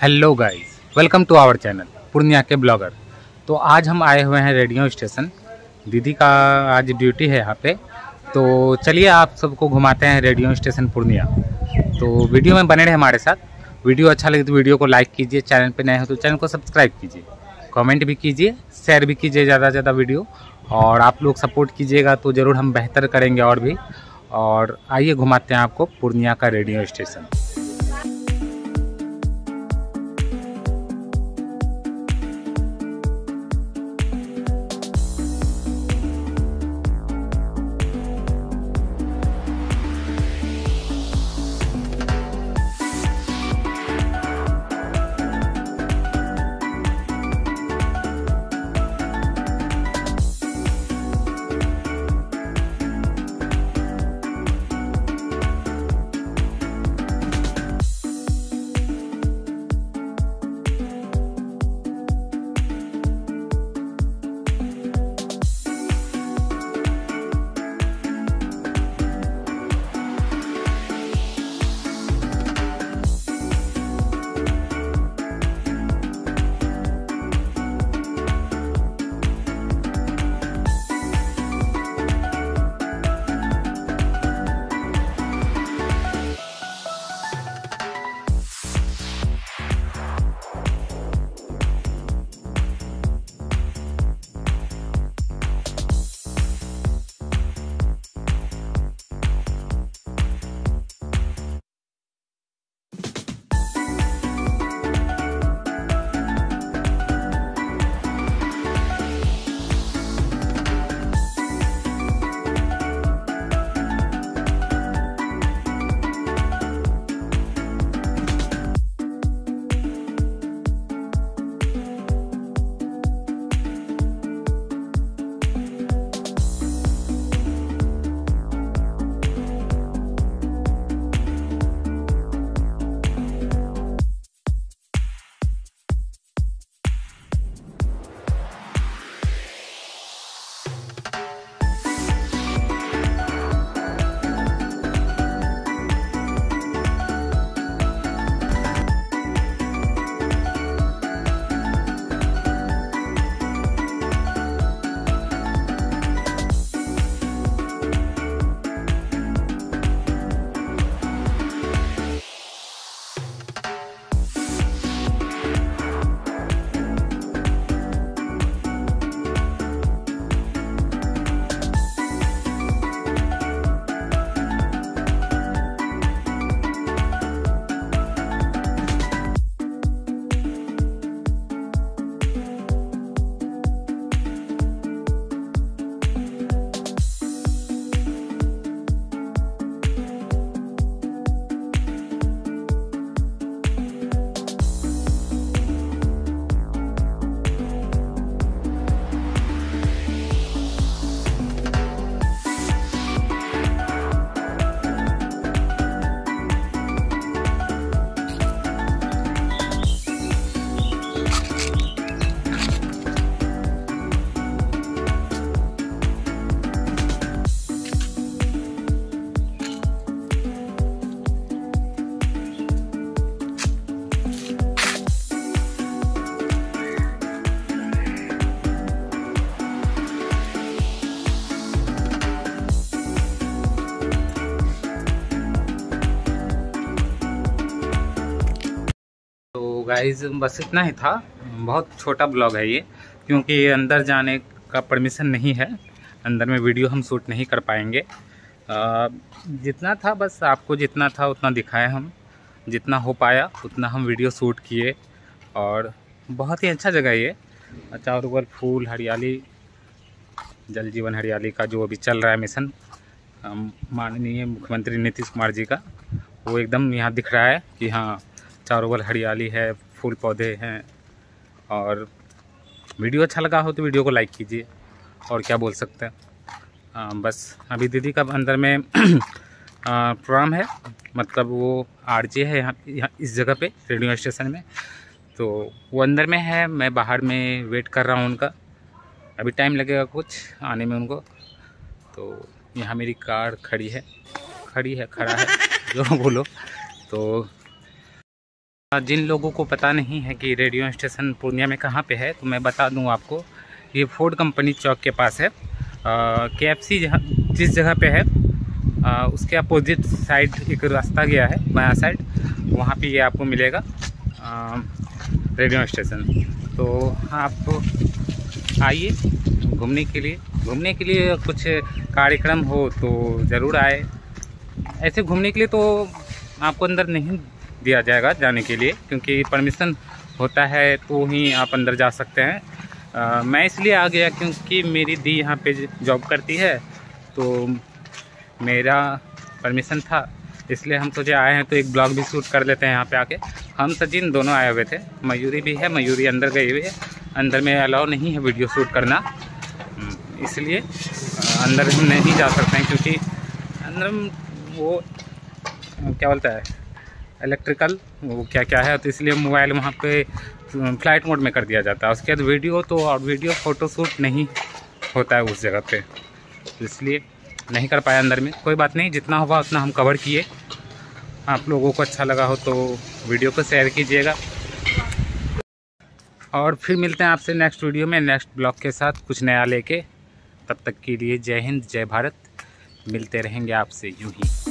Hello guys, welcome to our channel, Purnia के blogger. तो आज हम आए हुए हैं रेडियो स्टेशन। दीदी का आज ड्यूटी है यहाँ पे। तो चलिए आप सबको घुमाते हैं रेडियो स्टेशन पूर्णिया। तो वीडियो में बने रहे हमारे साथ। वीडियो अच्छा लगे तो वीडियो को लाइक कीजिए, चैनल पे नए हो तो चैनल को सब्सक्राइब कीजिए। कमेंट भी कीजिए, शेयर भी कीजिए ज़्यादा से ज़्यादा वीडियो। और आप लोग सपोर्ट कीजिएगा तो ज़रूर हम बेहतर करेंगे और भी। और आइए घुमाते हैं आपको पूर्णिया का रेडियो स्टेशन। गाइज़ बस इतना ही था। बहुत छोटा ब्लॉग है ये क्योंकि अंदर जाने का परमिशन नहीं है। अंदर में वीडियो हम शूट नहीं कर पाएँगे। आ, जितना था बस आपको जितना था उतना दिखाए हम। जितना हो पाया उतना हम वीडियो शूट किए। और बहुत ही अच्छा जगह ये। चारों ओर फूल हरियाली जल जीवन हरियाली का जो अभी चल रहा है मिशन माननीय मुख्यमंत्री नीतीश कुमार जी का वो एकदम यहाँ दिख रहा है कि हाँ चारों ओर हरियाली है फूल पौधे हैं और वीडियो अच्छा लगा हो तो वीडियो को लाइक कीजिए और क्या बोल सकते हैं। बस अभी दीदी का अंदर में प्रोग्राम है मतलब वो आरजे है यहाँ यहाँ इस जगह पे रेडियो स्टेशन में। तो वो अंदर में है मैं बाहर में वेट कर रहा हूँ उनका। अभी टाइम लगेगा कुछ आने में उनको। तो यहाँ मेरी कार खड़ी है खड़ी है खड़ा है। जो बोलो। तो जिन लोगों को पता नहीं है कि रेडियो स्टेशन पूर्णिया में कहाँ पे है तो मैं बता दूँ आपको ये फोर्ड कंपनी चौक के पास है। के एफ़ सी जिस जगह पे है आ, उसके अपोजिट साइड एक रास्ता गया है बाया साइड वहाँ पे ये आपको मिलेगा आ, रेडियो स्टेशन। तो आप आइए घूमने के लिए। घूमने के लिए कुछ कार्यक्रम हो तो ज़रूर आए। ऐसे घूमने के लिए तो आपको अंदर नहीं दिया जाएगा जाने के लिए क्योंकि परमिशन होता है तो ही आप अंदर जा सकते हैं। आ, मैं इसलिए आ गया क्योंकि मेरी दी यहाँ पे जॉब करती है तो मेरा परमिशन था। इसलिए हम सोचे आए हैं तो एक ब्लॉग भी शूट कर लेते हैं यहाँ पे आके। हम सचिन दोनों आए हुए थे। मयूरी भी है मयूरी अंदर गई हुई है। अंदर में अलाउ नहीं है वीडियो शूट करना। हम्म, इसलिए अंदर हम नहीं जा सकते हैं क्योंकि अंदर वो क्या बोलता है? इलेक्ट्रिकल वो क्या क्या है तो इसलिए मोबाइल वहाँ पे फ़्लाइट मोड में कर दिया जाता है। उसके बाद वीडियो तो और वीडियो फ़ोटोशूट नहीं होता है उस जगह पे। तो इसलिए नहीं कर पाया अंदर में। कोई बात नहीं, जितना हुआ उतना हम कवर किए। आप लोगों को अच्छा लगा हो तो वीडियो को शेयर कीजिएगा। और फिर मिलते हैं आपसे नेक्स्ट वीडियो में नेक्स्ट ब्लॉग के साथ कुछ नया लेके। तब तक के लिए जय हिंद, जय भारत। मिलते रहेंगे आपसे यूँ ही।